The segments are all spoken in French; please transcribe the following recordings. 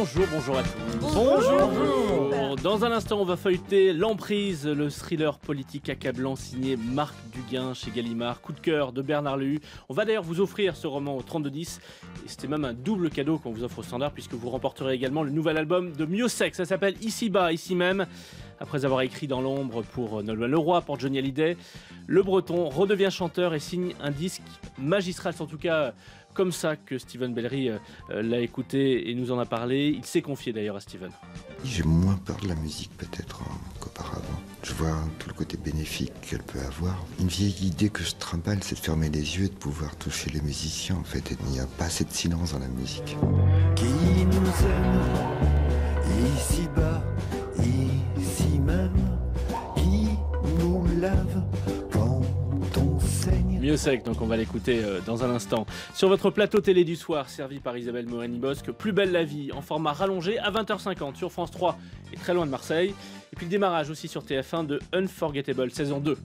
Bonjour, bonjour à tous. Bonjour. Dans un instant, on va feuilleter L'Emprise, le thriller politique accablant signé Marc Duguin chez Gallimard. Coup de cœur de Bernard Lehu. On va d'ailleurs vous offrir ce roman au 3210. Et c'était même un double cadeau qu'on vous offre au standard puisque vous remporterez également le nouvel album de Miosec. Ça s'appelle Ici bas, ici même. Après avoir écrit dans l'ombre pour Nolwenn Leroy, pour Johnny Hallyday, le Breton redevient chanteur et signe un disque magistral. C'est en tout cas comme ça que Steven Bellery euh, euh, l'a écouté et nous en a parlé. Il s'est confié d'ailleurs à Steven. J'ai moins peur de la musique peut-être hein, qu'auparavant. Je vois tout le côté bénéfique qu'elle peut avoir. Une vieille idée que je trimballe, c'est de fermer les yeux et de pouvoir toucher les musiciens en fait. Et il n'y a pas assez de silence dans la musique. Qui nous aime ici donc on va l'écouter euh, dans un instant. Sur votre plateau télé du soir, servi par Isabelle Morini-Bosque, Plus belle la vie, en format rallongé à 20h50 sur France 3 et très loin de Marseille. Et puis le démarrage aussi sur TF1 de Unforgettable saison 2.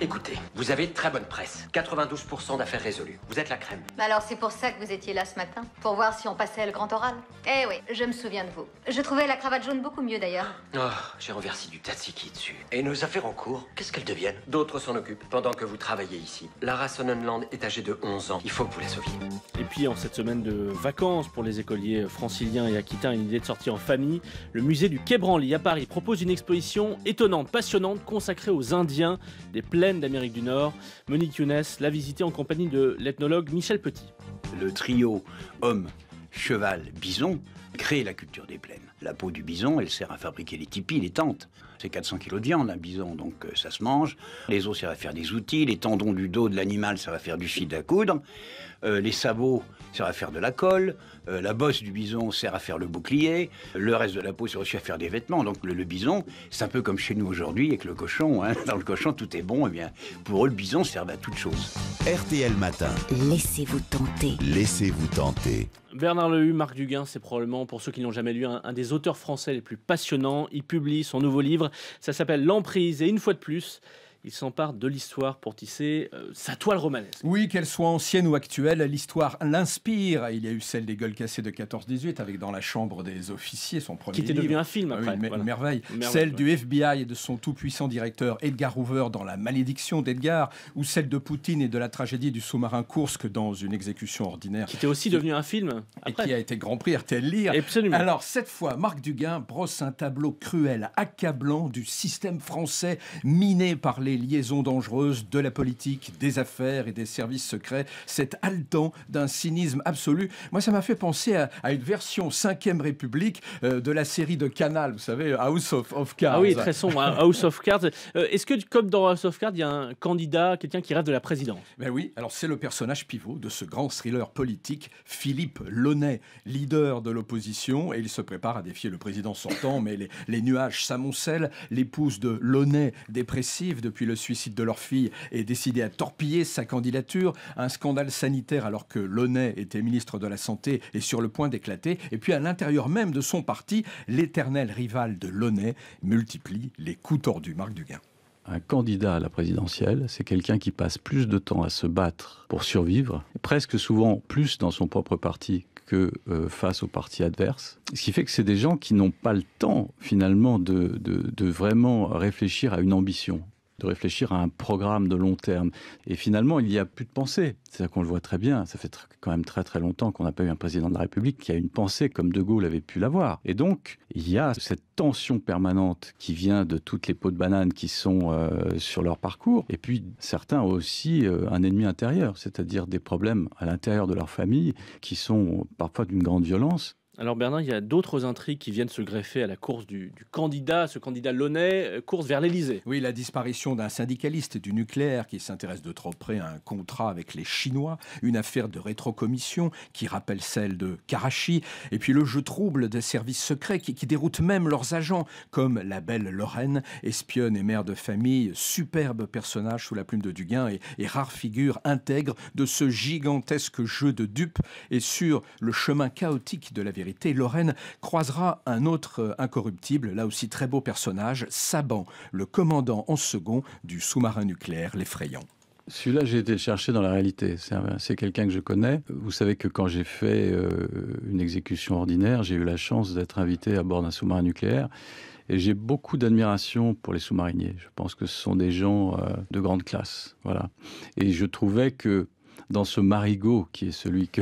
Écoutez, vous avez très bonne presse. 92% d'affaires résolues. Vous êtes la crème. Bah alors c'est pour ça que vous étiez là ce matin Pour voir si on passait le grand oral? Eh oui, je me souviens de vous. Je trouvais la cravate jaune beaucoup mieux d'ailleurs. Oh, j'ai renversé du tzatziki dessus. Et nos affaires en cours, qu'est-ce qu'elles deviennent? D'autres s'en occupent pendant que vous travaillez ici. Lara Sonnenland est âgée de 11 ans. Il faut que vous la sauviez. Et puis en cette semaine de vacances pour les écoliers franciliens et aquitains, une idée de sortir en famille, le musée du Quai Branly à Paris propose une exposition étonnante, passionnante, consacrée aux Indiens des plaines d'Amérique du Nord. Monique Younes l'a visité en compagnie de l'ethnologue Michel Petit. Le trio homme, cheval, bison crée la culture des plaines. La peau du bison, elle sert à fabriquer les tipis, les tentes. C'est 400 kilos de viande, un bison, donc euh, ça se mange. Les os, ça va faire des outils. Les tendons du dos de l'animal, ça va faire du fil à coudre. Euh, les sabots, ça va faire de la colle. Euh, la bosse du bison sert à faire le bouclier. Le reste de la peau sert aussi à faire des vêtements. Donc le, le bison, c'est un peu comme chez nous aujourd'hui avec le cochon. hein. Dans le cochon, tout est bon. Eh bien, pour eux, le bison sert à toute chose. RTL Matin. Laissez-vous tenter. Laissez-vous tenter. Bernard Lehu, Marc Duguin, c'est probablement, pour ceux qui n'ont jamais lu, un, un des auteurs français les plus passionnants. Il publie son nouveau livre, ça s'appelle L'Emprise, et une fois de plus, il s'empare de l'histoire pour tisser euh, sa toile romanesque. Oui, qu'elle soit ancienne ou actuelle, l'histoire l'inspire. Il y a eu celle des gueules cassées de 14-18 avec Dans la chambre des officiers, son premier Qui était devenu un film Ah oui, après. une, me- voilà. une merveille. Une merveille, Celle ouais. du FBI et de son tout-puissant directeur Edgar Hoover dans La malédiction d'Edgar, ou celle de Poutine et de la tragédie du sous-marin Kursk dans une exécution ordinaire. Qui était aussi devenu un film Et qui a été Grand Prix RTL Lire. Absolument. Alors, cette fois, Marc Duguin brosse un tableau cruel, accablant du système français, miné par les liaisons dangereuses de la politique, des affaires et des services secrets. C'est haletant d'un cynisme absolu. Moi, ça m'a fait penser à, à une version 5ème République euh, de la série de Canal, vous savez, House of, of Cards. Ah oui, très sombre, hein, House of Cards. Euh, Est-ce que, comme dans House of Cards, il y a un candidat, quelqu'un qui rêve de la présidence? Ben oui, alors c'est le personnage pivot de ce grand thriller politique, Philippe Launay, leader de l'opposition, et il se prépare à défier le président sortant, mais les, les nuages s'amoncellent. L'épouse de Launay, dépressive depuis le suicide de leur fille, est décidée à torpiller sa candidature. Un scandale sanitaire alors que Launay était ministre de la Santé est sur le point d'éclater. Et puis à l'intérieur même de son parti, l'éternel rival de Launay multiplie les coups tordus. Marc Duguin. Un candidat à la présidentielle, c'est quelqu'un qui passe plus de temps à se battre pour survivre, presque souvent plus dans son propre parti que euh, face au parti adverse. Ce qui fait que c'est des gens qui n'ont pas le temps finalement de vraiment réfléchir à une ambition de réfléchir à un programme de long terme. Et finalement, il n'y a plus de pensée. C'est-à-dire qu'on le voit très bien. Ça fait quand même très très longtemps qu'on n'a pas eu un président de la République qui a une pensée comme De Gaulle avait pu l'avoir. Et donc, il y a cette tension permanente qui vient de toutes les pots de banane qui sont euh, sur leur parcours. Et puis, certains ont aussi euh, un ennemi intérieur, c'est-à-dire des problèmes à l'intérieur de leur famille qui sont parfois d'une grande violence. Alors Bernard, il y a d'autres intrigues qui viennent se greffer à la course du, candidat, ce candidat Launay, euh, course vers l'Elysée. Oui, la disparition d'un syndicaliste du nucléaire qui s'intéresse de trop près à un contrat avec les Chinois, une affaire de rétrocommission qui rappelle celle de Karachi, et puis le jeu trouble des services secrets qui, qui déroutent même leurs agents, comme la belle Lorraine, espionne et mère de famille, superbe personnage sous la plume de Duguin et, et rare figure intègre de ce gigantesque jeu de dupes. Et sur le chemin chaotique de la vérité, Lorraine croisera un autre euh, incorruptible, là aussi très beau personnage, Saban, le commandant en second du sous-marin nucléaire L'Effrayant. Celui-là, j'ai été chercher dans la réalité. C'est quelqu'un que je connais. Vous savez que quand j'ai fait euh, une exécution ordinaire, j'ai eu la chance d'être invité à bord d'un sous-marin nucléaire. Et j'ai beaucoup d'admiration pour les sous-mariniers. Je pense que ce sont des gens euh, de grande classe. Voilà. Et je trouvais que dans ce marigot, qui est celui que,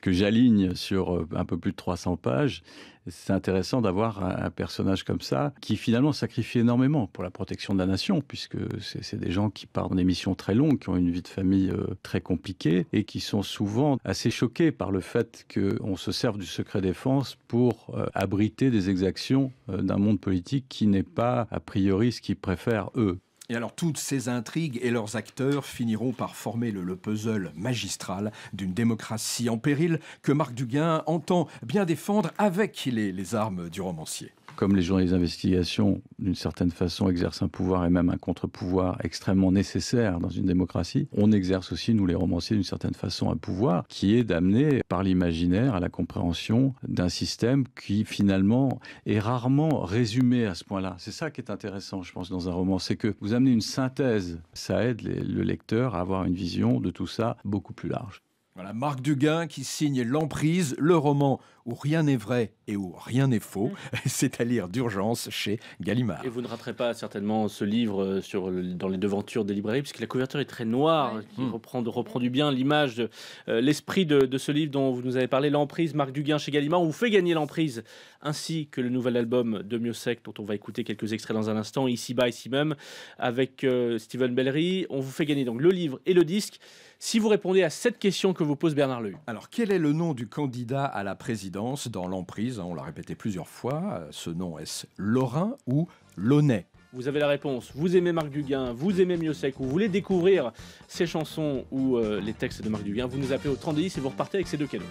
que j'aligne sur euh, un peu plus de 300 pages, c'est intéressant d'avoir un, personnage comme ça qui finalement sacrifie énormément pour la protection de la nation, puisque c'est des gens qui partent dans des missions très longues, qui ont une vie de famille euh, très compliquée et qui sont souvent assez choqués par le fait qu'on se serve du secret défense pour euh, abriter des exactions d'un monde politique qui n'est pas a priori ce qu'ils préfèrent eux. Et alors toutes ces intrigues et leurs acteurs finiront par former le, le puzzle magistral d'une démocratie en péril que Marc Duguin entend bien défendre avec les armes du romancier. Comme les journalistes d'investigation, d'une certaine façon, exercent un pouvoir et même un contre-pouvoir extrêmement nécessaire dans une démocratie, on exerce aussi, nous les romanciers, d'une certaine façon, un pouvoir qui est d'amener par l'imaginaire à la compréhension d'un système qui finalement est rarement résumé à ce point-là. C'est ça qui est intéressant, je pense, dans un roman, c'est que vous amenez une synthèse, ça aide le lecteur à avoir une vision de tout ça beaucoup plus large. Voilà, Marc Duguin qui signe L'Emprise, le roman où rien n'est vrai et où rien n'est faux. C'est à lire d'urgence chez Gallimard. Et vous ne raterez pas certainement ce livre euh, sur, le- dans les devantures des librairies, puisque la couverture est très noire, qui Mm. reprend, reprend du bien l'image, de, euh, l'esprit de, de ce livre dont vous nous avez parlé, L'Emprise, Marc Duguin chez Gallimard. On vous fait gagner l'Emprise, ainsi que le nouvel album de Miossec, dont on va écouter quelques extraits dans un instant, ici-bas, ici même, avec euh, Steven Bellery. On vous fait gagner donc le livre et le disque. Si vous répondez à cette question que vous pose Bernard Lehu. Alors, quel est le nom du candidat à la présidence? Dans l'emprise On l'a répété plusieurs fois. Euh, Ce nom est-ce Lorrain ou Launay? Vous avez la réponse. Vous aimez Marc Duguin, vous aimez Miossec, ou vous voulez découvrir ses chansons ou euh, les textes de Marc Duguin, vous nous appelez au 3010 et vous repartez avec ces deux cadeaux.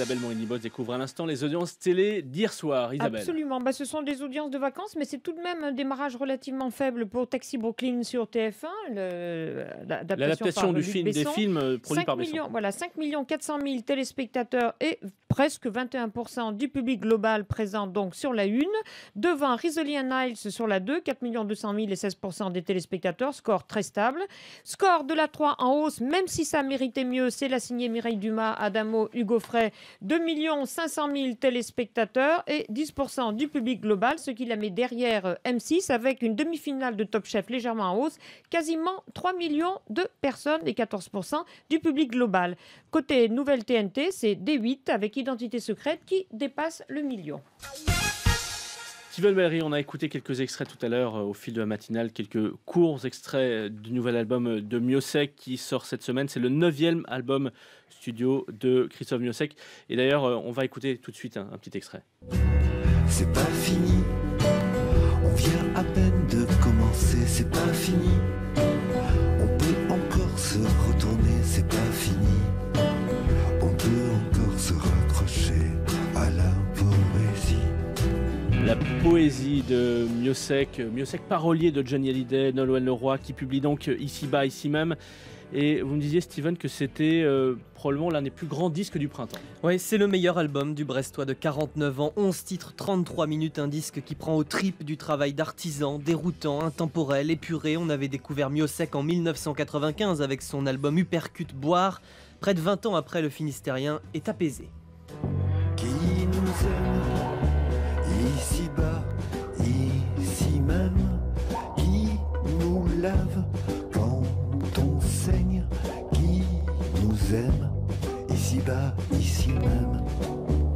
Isabelle Morini-Boss découvre à l'instant les audiences télé d'hier soir. Isabelle. Absolument. Bah, ce sont des audiences de vacances, mais c'est tout de même un démarrage relativement faible pour Taxi Brooklyn sur TF1. le- l'adaptation du film, des films euh, produits 5 par Besson. millions, voilà, 5 400 000 téléspectateurs et presque 21% du public global présent donc sur la 1. Devant Rizzoli and Niles sur la 2, 4 200 000 et 16% des téléspectateurs, score très stable. Score de la 3 en hausse, même si ça méritait mieux, c'est la signée Mireille Dumas, Adamo, Hugo Frey, 2 500 000 téléspectateurs et 10% du public global, ce qui la met derrière euh, M6 avec une demi-finale de Top Chef légèrement en hausse, quasiment 3 millions de personnes et 14% du public global. Côté nouvelle TNT, c'est D8 avec Identité secrète qui dépasse le million. Steven Bellery, on a écouté quelques extraits tout à l'heure euh, au fil de la matinale, quelques courts extraits euh, du nouvel album euh, de Miossec qui sort cette semaine. C'est le neuvième album studio de Christophe Miossec. Et d'ailleurs, on va écouter tout de suite un, un petit extrait. C'est pas fini, on vient à peine de commencer, c'est pas fini. La poésie de Miossec, Miossec parolier de Johnny Hallyday, Nolwenn Leroy, qui publie donc ici-bas, ici même. Et vous me disiez, Steven, que c'était euh, probablement l'un des plus grands disques du printemps. Oui, c'est le meilleur album du Brestois de 49 ans, 11 titres, 33 minutes, un disque qui prend aux tripes du travail d'artisan, déroutant, intemporel, épuré. On avait découvert Miossec en 1995 avec son album Uppercut Boire. Près de 20 ans après, le Finistérien est apaisé. Qui nous aime? Ici-bas.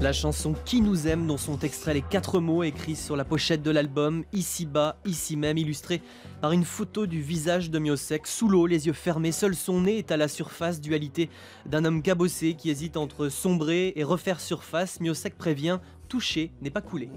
La chanson Qui nous aime, dont sont extraits les quatre mots écrits sur la pochette de l'album, ici bas, ici même, illustré par une photo du visage de Miossec, sous l'eau, les yeux fermés, seul son nez est à la surface, dualité d'un homme cabossé qui hésite entre sombrer et refaire surface. Miossec prévient, toucher n'est pas coulé.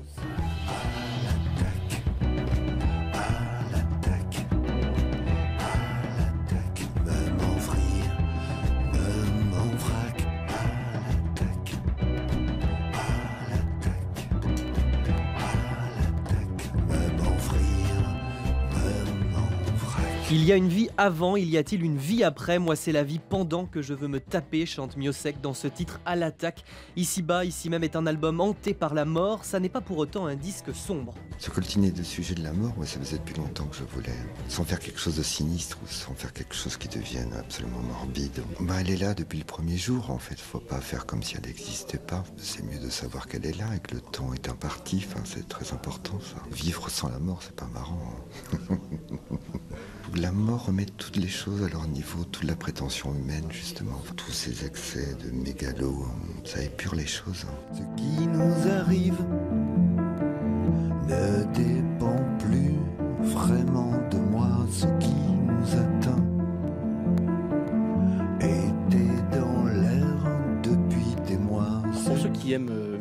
Il y a une vie avant, il y a-t-il une vie après? Moi, c'est la vie pendant que je veux me taper, chante Miosek dans ce titre à l'attaque. Ici-bas, ici même est un album hanté par la mort, ça n'est pas pour autant un disque sombre. Se coltiner de sujet de la mort, moi, ça faisait depuis longtemps que je voulais, sans faire quelque chose de sinistre ou sans faire quelque chose qui devienne absolument morbide. Bah, elle est là depuis le premier jour, en fait. Faut pas faire comme si elle n'existait pas. C'est mieux de savoir qu'elle est là et que le temps est imparti. C'est très important, ça. Vivre sans la mort, c'est pas marrant. hein. La mort remet toutes les choses à leur niveau, toute la prétention humaine, justement. Tous ces excès de mégalo, ça épure les choses. Ce qui nous arrive ne dépend plus vraiment de moi. Ce qui nous atteint était dans l'air depuis des mois. Pour ceux qui aiment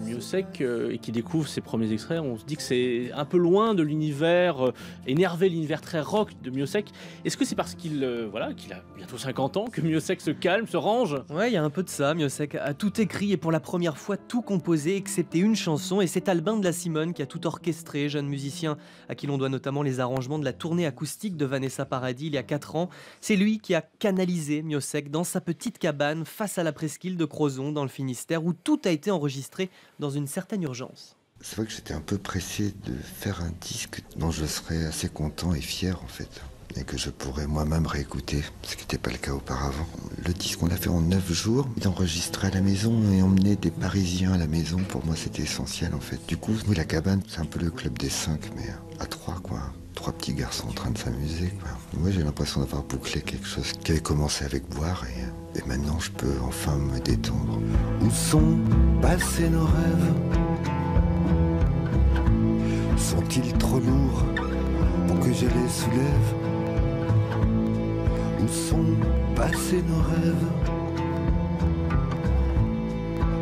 euh, et qui découvrent ses premiers extraits, on se dit que c'est un peu loin de l'univers euh, énervé, l'univers très rock de Miosek. Est-ce que c'est parce qu'il euh, voilà, qu'il a bientôt 50 ans que Miosek se calme, se range? Ouais, il y a un peu de ça. Miosek a tout écrit et pour la première fois tout composé, excepté une chanson. Et c'est Albin de la Simone qui a tout orchestré, jeune musicien à qui l'on doit notamment les arrangements de la tournée acoustique de Vanessa Paradis il y a 4 ans. C'est lui qui a canalisé Miosek dans sa petite cabane face à la presqu'île de Crozon dans le Finistère où tout a été enregistré dans une certaine urgence. C'est vrai que j'étais un peu pressé de faire un disque dont je serais assez content et fier en fait. Et que je pourrais moi-même réécouter, ce qui n'était pas le cas auparavant. Le disque, on l'a fait en 9 jours. Il enregistrait à la maison et emmenait des Parisiens à la maison. Pour moi, c'était essentiel en fait. Du coup, oui, la cabane, c'est un peu le club des 5, mais à 3 quoi. Trois petits garçons en train de s'amuser. quoi. Moi, j'ai l'impression d'avoir bouclé quelque chose qui avait commencé avec boire et, et maintenant, je peux enfin me détendre. Où sont passés nos rêves. Sont-ils trop lourds pour que je les soulève? Où sont passés nos rêves?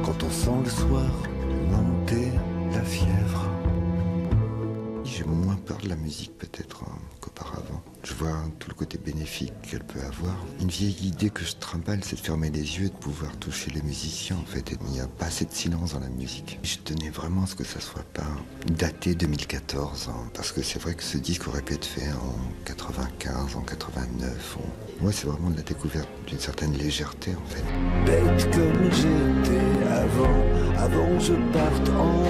Quand on sent le soir monter la fièvre. J'ai moins peur de la musique peut-être hein. Je vois tout le côté bénéfique qu'elle peut avoir. Une vieille idée que je trimballe, c'est de fermer les yeux et de pouvoir toucher les musiciens en fait. Il n'y a pas assez de silence dans la musique. Je tenais vraiment à ce que ça soit pas daté 2014. hein, parce que c'est vrai que ce disque aurait pu être fait en 95, en 89. on- Moi, c'est vraiment de la découverte d'une certaine légèreté en fait. Bête comme j'étais avant Avant je parte en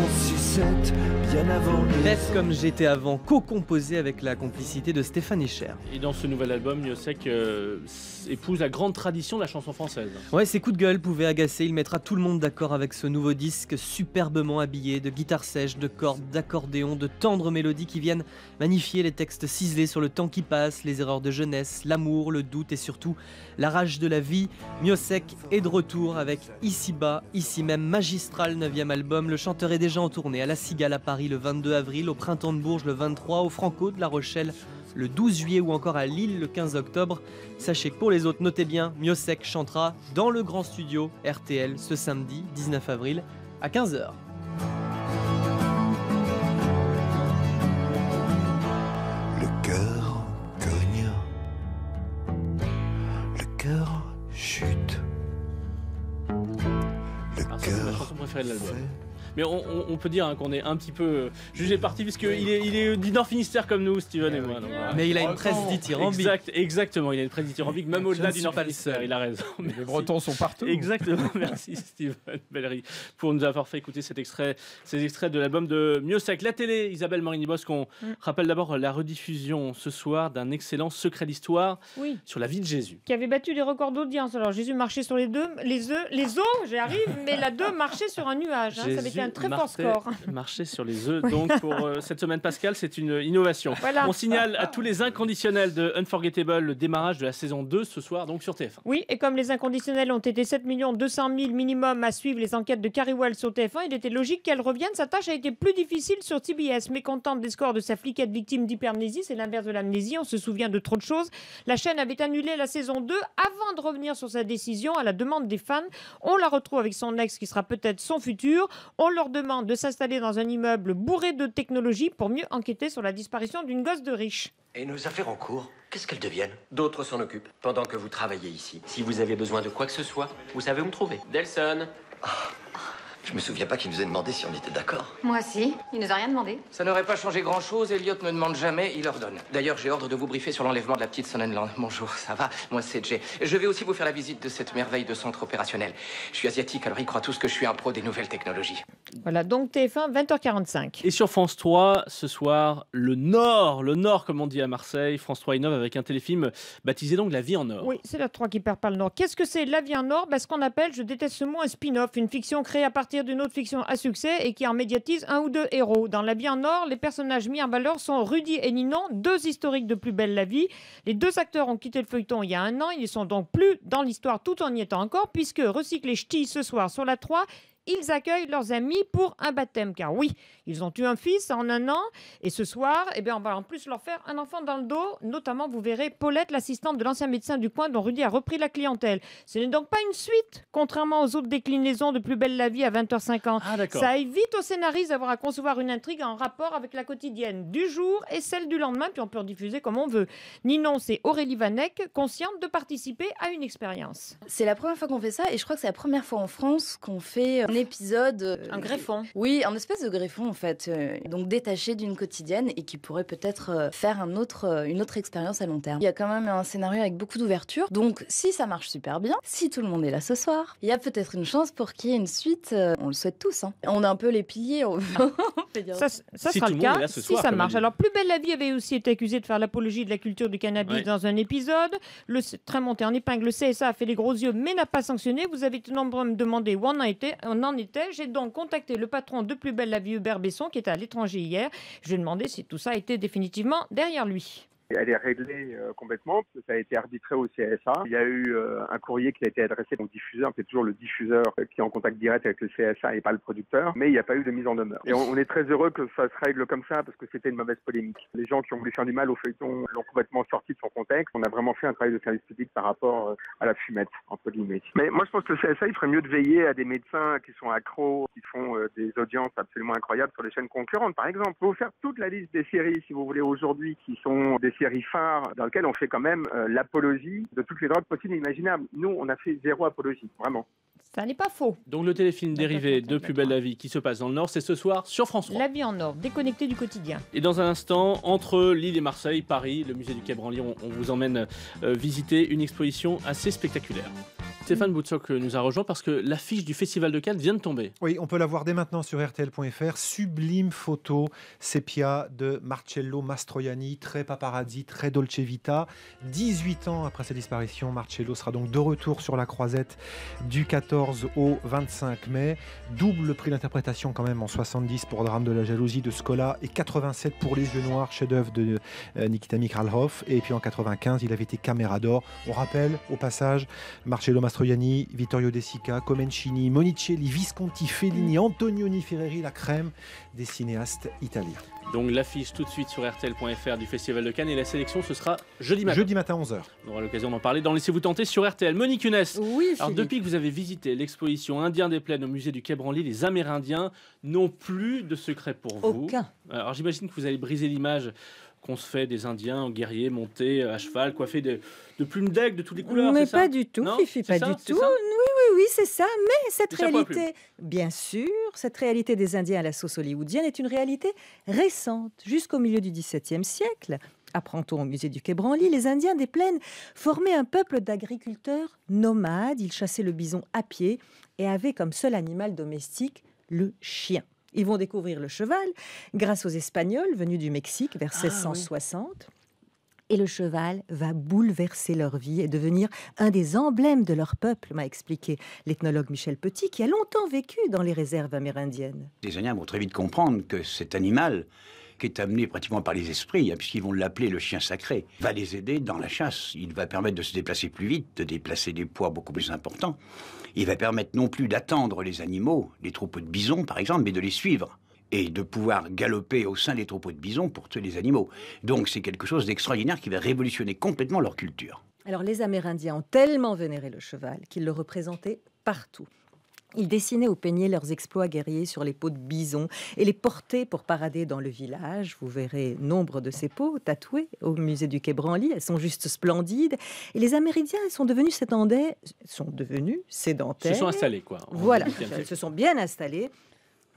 sucette Bien avant les Bête comme j'étais avant, co-composé avec la complicité de Stéphane Echer. Et dans ce nouvel album, Miosek euh, épouse la grande tradition de la chanson française. Ouais, ses coups de gueule pouvaient agacer, il mettra tout le monde d'accord avec ce nouveau disque superbement habillé de guitares sèches, de cordes, d'accordéons, de tendres mélodies qui viennent magnifier les textes ciselés sur le temps qui passe, les erreurs de jeunesse, l'amour, le doute et surtout la rage de la vie. Miosek est de retour avec Ici-bas, ici même, magistral 9e album. Le chanteur est déjà en tournée à La Cigale à Paris le 22 avril, au Printemps de Bourges le 23, au Franco de La Rochelle le 12 juillet ou encore à Lille le 15 octobre. Sachez que pour les autres, notez bien, Miosek chantera dans le grand studio RTL ce samedi 19 avril à 15h. Le cœur cogne Le cœur chute Le Ah, ça, c'est ma cœur chanson préférée de l'album. Mais on, on- on peut dire hein, qu'on est un petit peu euh, jugé parti, puisqu'il est, il est du Nord Finistère comme nous, Steven et moi. donc voilà. Mais il a une presse dithyrambique. Exact, exactement, il a une presse dithyrambique, même au-delà du Nord Finistère, il a raison. Les. Bretons sont partout. Exactement, merci Steven Bellery pour nous avoir fait écouter cet extrait, ces extraits de l'album de Miosek. La télé, Isabelle Morini-Bosque, on Mm. rappelle d'abord la rediffusion ce soir d'un excellent secret d'histoire Oui. sur la vie de Jésus. qui avait battu des records d'audience. Alors Jésus marchait sur les deux, les œufs, les os, j'y arrive, mais la 2 marchait sur un nuage. hein. Ça avait été un très fort score. Marchait sur les œufs. Donc pour euh, cette semaine Pascal, c'est une innovation. Voilà. On signale à tous les inconditionnels de Unforgettable le démarrage de la saison 2 ce soir donc sur TF1. Oui, et comme les inconditionnels ont été 7 200 000 minimum à suivre les enquêtes de Carrie Wells sur TF1, il était logique qu'elle revienne. Sa tâche a été plus difficile sur TBS. Mécontente des scores de sa fliquette victime d'hypermnésie, c'est l'inverse de l'amnésie, on se souvient de trop de choses. La chaîne avait annulé la saison 2 avant de revenir sur sa décision à la demande des fans. On la retrouve avec son ex qui sera peut-être son futur. On leur demande de s'installer dans un immeuble bourré de technologie pour mieux enquêter sur la disparition d'une gosse de riche. Et nos affaires en cours, qu'est-ce qu'elles deviennent? D'autres s'en occupent, pendant que vous travaillez ici. Si vous avez besoin de quoi que ce soit, vous savez où me trouver. Delson Je me souviens pas qu'il nous ait demandé si on était d'accord. Moi aussi, il nous a rien demandé. Ça n'aurait pas changé grand-chose, Elliot ne demande jamais, il ordonne. D'ailleurs, j'ai ordre de vous briefer sur l'enlèvement de la petite Sonnenland. Bonjour, ça va? Moi, c'est Jay. Je vais aussi vous faire la visite de cette merveille de centre opérationnel. Je suis asiatique, alors ils croient tous que je suis un pro des nouvelles technologies. Voilà, donc TF1, 20h45. Et sur France 3, ce soir, le Nord, le Nord comme on dit à Marseille, France 3 innove avec un téléfilm baptisé donc La vie en Or. Oui, c'est la 3 qui perd pas le Nord. Qu'est-ce que c'est La vie en Or? Ben, Ce qu'on appelle, je déteste ce mot, un spin-off, une fiction créée à partir d'une autre fiction à succès et qui en médiatise un ou deux héros. Dans La vie en Or, les personnages mis en valeur sont Rudy et Ninon, deux historiques de Plus belle la vie. Les deux acteurs ont quitté le feuilleton il y a un an, ils ne sont donc plus dans l'histoire tout en y étant encore, puisque recyclés ch'tis ce soir sur la 3, ils accueillent leurs amis pour un baptême. Car oui, ils ont eu un fils en un an. Et ce soir, eh bien, on va en plus leur faire un enfant dans le dos. Notamment, vous verrez Paulette, l'assistante de l'ancien médecin du coin dont Rudy a repris la clientèle. Ce n'est donc pas une suite, contrairement aux autres déclinaisons de Plus belle la vie à 20h50. Ah. Ça évite aux scénaristes d'avoir à concevoir une intrigue en rapport avec la quotidienne du jour et celle du lendemain, puis on peut rediffuser comme on veut. Ninon, c'est Aurélie Vanek, consciente de participer à une expérience. C'est la première fois qu'on fait ça et je crois que c'est la première fois en France qu'on fait un épisode. euh, Un greffon. Oui, un espèce de greffon en fait, euh, donc détaché d'une quotidienne et qui pourrait peut-être euh, faire un autre, euh, une autre expérience à long terme. Il y a quand même un scénario avec beaucoup d'ouverture, donc si ça marche super bien, si tout le monde est là ce soir, il y a peut-être une chance pour qu'il y ait une suite. euh, on le souhaite tous. hein. On est un peu les piliers. On... peut dire Ça, ça Si sera le cas si soir, ça marche. Alors, Plus belle la vie avait aussi été accusé de faire l'apologie de la culture du cannabis Ouais. dans un épisode. Le très monté en épingle, le CSA a fait les gros yeux mais n'a pas sanctionné. Vous avez été nombreux à me demander où on en était. On en était. J'ai donc contacté le patron de Plus belle la vie, Hubert Besson, qui était à l'étranger hier. Je lui ai demandé si tout ça était définitivement derrière lui. Elle est réglée euh, complètement, ça a été arbitré au CSA. Il y a eu euh, un courrier qui a été adressé au diffuseur, c'est toujours le diffuseur qui est en contact direct avec le CSA et pas le producteur, mais il n'y a pas eu de mise en demeure. Et on, on est très heureux que ça se règle comme ça, parce que c'était une mauvaise polémique. Les gens qui ont voulu faire du mal au feuilleton l'ont complètement sorti de son contexte. On a vraiment fait un travail de service public par rapport euh, à la fumette, entre guillemets. Mais moi, je pense que le CSA, il ferait mieux de veiller à des médecins qui sont accros, qui font euh, des audiences absolument incroyables sur les chaînes concurrentes, par exemple. Vous faire toute la liste des séries, si vous voulez, aujourd'hui, qui sont des séries dans lesquelles on fait quand même euh, l'apologie de toutes les drogues possibles et imaginables. Nous, on a fait zéro apologie, vraiment. Ça n'est pas faux. Donc le téléfilm dérivé de Plus belle la vie qui se passe dans le Nord, c'est ce soir sur France 3. La vie en or, déconnecté du quotidien. Et dans un instant, entre Lille et Marseille, Paris, le musée du Quai Branly, on, on vous emmène euh, visiter une exposition assez spectaculaire. Stéphane Boutsock nous a rejoint parce que l'affiche du Festival de Cannes vient de tomber. Oui, on peut la voir dès maintenant sur RTL.fr. Sublime photo sépia de Marcello Mastroianni, très paparazzi, très Dolce Vita. 18 ans après sa disparition, Marcello sera donc de retour sur la croisette du 14 au 25 mai. Double prix d'interprétation quand même en 70 pour Drame de la jalousie de Scola et 87 pour Les yeux noirs, chef-d'œuvre de euh, Nikita Mikhalkov. Et puis en 95, il avait été caméra d'or. On rappelle au passage Marcello Mastroianni, Vittorio De Sica, Comencini, Monicelli, Visconti, Fellini, Antonioni Ferreri, la crème des cinéastes italiens. Donc l'affiche tout de suite sur RTL.fr du Festival de Cannes et la sélection ce sera jeudi matin. Jeudi matin 11h. On aura l'occasion d'en parler dans Laissez-vous tenter sur RTL. Monique Younes. Oui, Alors Philippe. depuis que vous avez visité l'exposition Indien des plaines au musée du Quai Branly, les Amérindiens n'ont plus de secret pour vous. Aucun. Alors j'imagine que vous allez briser l'image qu'on se fait des Indiens guerriers montés à cheval, coiffés de, de plumes d'aigle de toutes les couleurs. mais ça pas du tout, Non Fifi, pas ça du tout. Oui, oui, c'est ça. Mais cette réalité, bien sûr, cette réalité des Indiens à la sauce hollywoodienne est une réalité récente, jusqu'au milieu du XVIIe siècle. Apprend-on au musée du Quai Branly, les Indiens des plaines formaient un peuple d'agriculteurs nomades. Ils chassaient le bison à pied et avaient comme seul animal domestique le chien. Ils vont découvrir le cheval grâce aux Espagnols venus du Mexique vers Ah, oui. 1660. Et le cheval va bouleverser leur vie et devenir un des emblèmes de leur peuple, m'a expliqué l'ethnologue Michel Petit, qui a longtemps vécu dans les réserves amérindiennes. Les Indiens vont très vite comprendre que cet animal, qui est amené pratiquement par les esprits, hein, puisqu'ils vont l'appeler le chien sacré, va les aider dans la chasse. Il va permettre de se déplacer plus vite, de déplacer des poids beaucoup plus importants. Il va permettre non plus d'attendre les animaux, les troupeaux de bisons par exemple, mais de les suivre et de pouvoir galoper au sein des troupeaux de bisons pour tuer les animaux. Donc c'est quelque chose d'extraordinaire qui va révolutionner complètement leur culture. Alors les Amérindiens ont tellement vénéré le cheval qu'ils le représentaient partout. Ils dessinaient au peignet leurs exploits guerriers sur les peaux de bison et les portaient pour parader dans le village. Vous verrez nombre de ces peaux tatouées au musée du Quai Branly. Elles sont juste splendides. Et les Amérindiens sont devenus sédentaires. Sont devenus sédentaires. Se sont installés, quoi. Voilà, 18e siècle. elles se sont bien installés.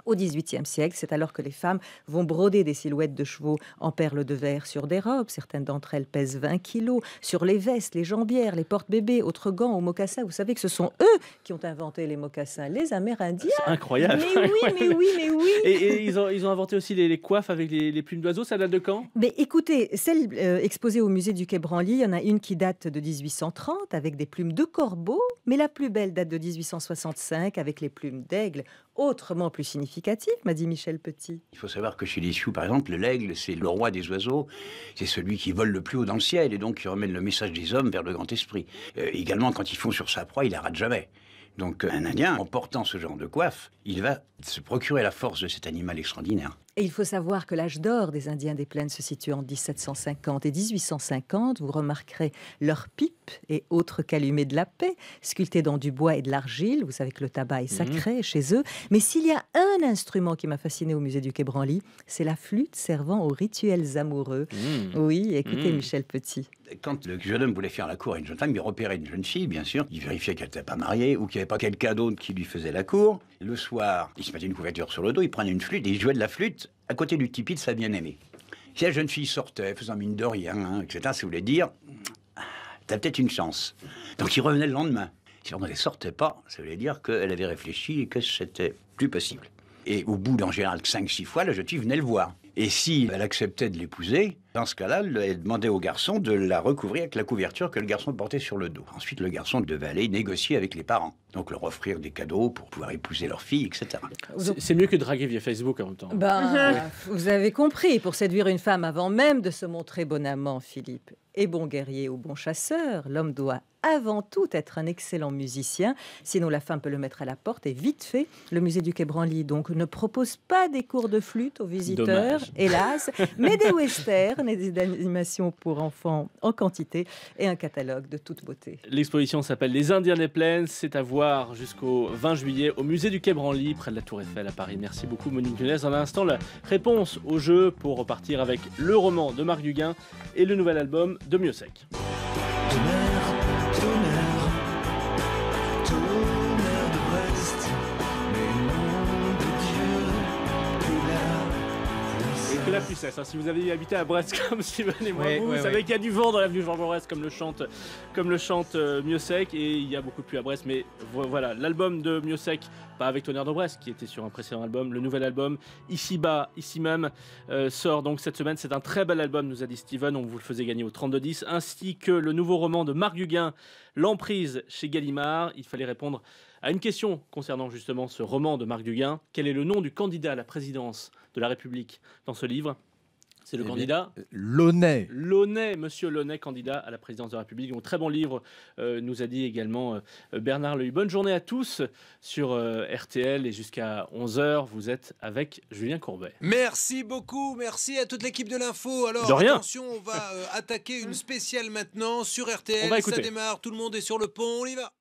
Au XVIIIe siècle, c'est alors que les femmes vont broder des silhouettes de chevaux en perles de verre sur des robes. Certaines d'entre elles pèsent 20 kilos. Sur les vestes, les jambières, les porte-bébés, autres gants ou mocassins. Vous savez que ce sont eux qui ont inventé les mocassins, les Amérindiens. C'est incroyable. Mais oui, mais oui, mais oui. Et, et ils, ont, ils ont inventé aussi les, les coiffes avec les, les plumes d'oiseaux. Ça date de quand? Mais écoutez, celle euh, exposée au musée du Quai Branly, il y en a une qui date de 1830 avec des plumes de corbeau, mais la plus belle date de 1865 avec les plumes d'aigle, autrement plus significative, m'a dit Michel Petit. Il faut savoir que chez les Sioux, par exemple, l'aigle, c'est le roi des oiseaux. C'est celui qui vole le plus haut dans le ciel et donc qui ramène le message des hommes vers le grand esprit. Euh, également, quand il fond sur sa proie, il la rate jamais. Donc un Indien, en portant ce genre de coiffe, il va se procurer la force de cet animal extraordinaire. Et il faut savoir que l'âge d'or des Indiens des plaines se situe en 1750 et 1850. Vous remarquerez leurs pipes et autres calumets de la paix, sculptés dans du bois et de l'argile. Vous savez que le tabac est sacré chez eux. Mais s'il y a un instrument qui m'a fasciné au musée du Quai Branly, c'est la flûte servant aux rituels amoureux. Mmh. Oui, écoutez Mmh. Michel Petit. Quand le jeune homme voulait faire la cour à une jeune femme, il repérait une jeune fille, bien sûr. Il vérifiait qu'elle n'était pas mariée ou qu'il n'y avait pas quelqu'un d'autre qui lui faisait la cour. Le soir, il se mettait une couverture sur le dos, il prenait une flûte et il jouait de la flûte à côté du tipi de sa bien-aimée. Si la jeune fille sortait, faisant mine de rien, etc., ça voulait dire T'as peut-être une chance. Donc il revenait le lendemain. Si on ne sortait pas, ça voulait dire qu'elle avait réfléchi et que c'était plus possible. Et au bout d'en général 5-6 fois, la jeune fille venait le voir. Et si elle acceptait de l'épouser, dans ce cas-là, elle- demandait au garçon de la recouvrir avec la couverture que le garçon portait sur le dos. Ensuite, le garçon devait aller négocier avec les parents. Donc leur offrir des cadeaux pour pouvoir épouser leur fille, etc. C'est- mieux que de draguer via Facebook en même temps. Ben, vous avez compris, pour séduire une femme avant même de se montrer bon amant, Philippe, et bon guerrier ou bon chasseur, l'homme doit avant tout être un excellent musicien, sinon la femme peut le mettre à la porte et vite fait. Le musée du Quai Branly donc ne propose pas des cours de flûte aux visiteurs, Dommage. hélas, mais des westerns et des animations pour enfants en quantité et un catalogue de toute beauté. L'exposition s'appelle Les Indiens des Plaines. C'est à voir jusqu'au 20 juillet au musée du Quai Branly, près de la Tour Eiffel à Paris. Merci beaucoup, Monique Nunes. Dans un instant, la réponse au jeu pour repartir avec le roman de Marc Duguin et le nouvel album de Miossec. Hein. si vous avez habité à Brest comme Steven et moi, Ouais, vous, ouais, vous savez qu'il y a du vent dans l'avenue Jean Jaurès comme le chante, comme le chante euh, Miossec et il y a beaucoup de pluie à Brest. Mais vo- voilà, l'album de Miossec, pas avec Tonnerre de Brest, qui était sur un précédent album, le nouvel album, ici bas, ici même, euh, sort donc cette semaine. C'est un très bel album, nous a dit Steven, on vous le faisait gagner au 32-10, ainsi que le nouveau roman de Marc Huguin, L'emprise chez Gallimard. Il fallait répondre à une question concernant justement ce roman de Marc Duguin. Quel est le nom du candidat à la présidence de la République dans ce livre? C'est le Eh candidat Launay. Launay, monsieur Launay, candidat à la présidence de la République. Donc, très bon livre, euh, nous a dit également euh, Bernard Lehy. Bonne journée à tous sur euh, RTL et jusqu'à 11h, vous êtes avec Julien Courbet. Merci beaucoup, merci à toute l'équipe de l'info. Alors De rien. attention, on va euh, attaquer une spéciale maintenant sur RTL. On va écouter. Ça démarre, tout le monde est sur le pont, on y va.